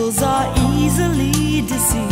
fools are easily deceived.